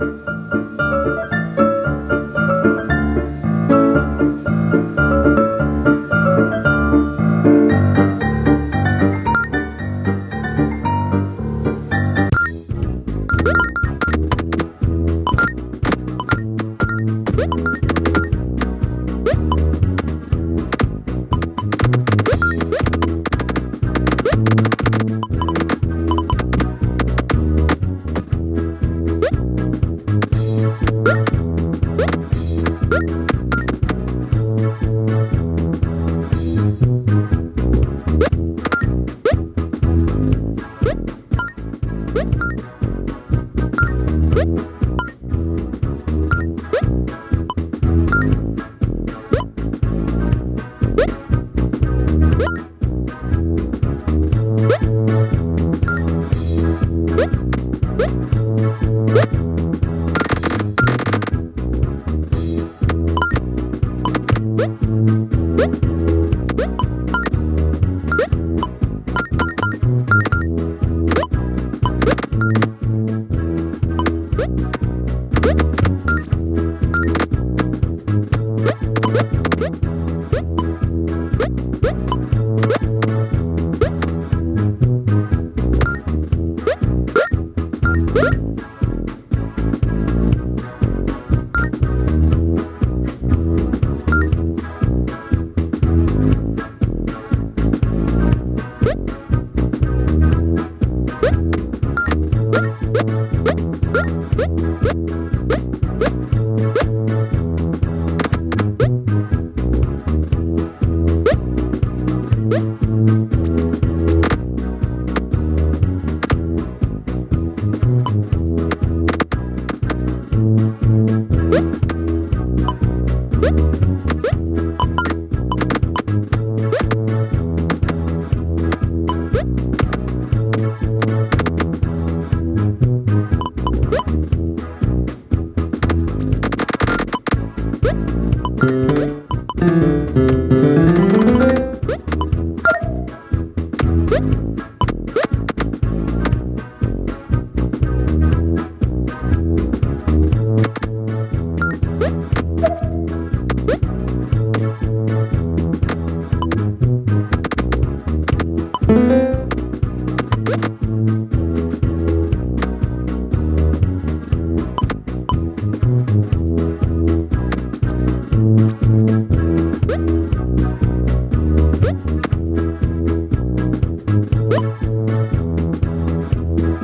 Whoop!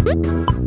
Woo!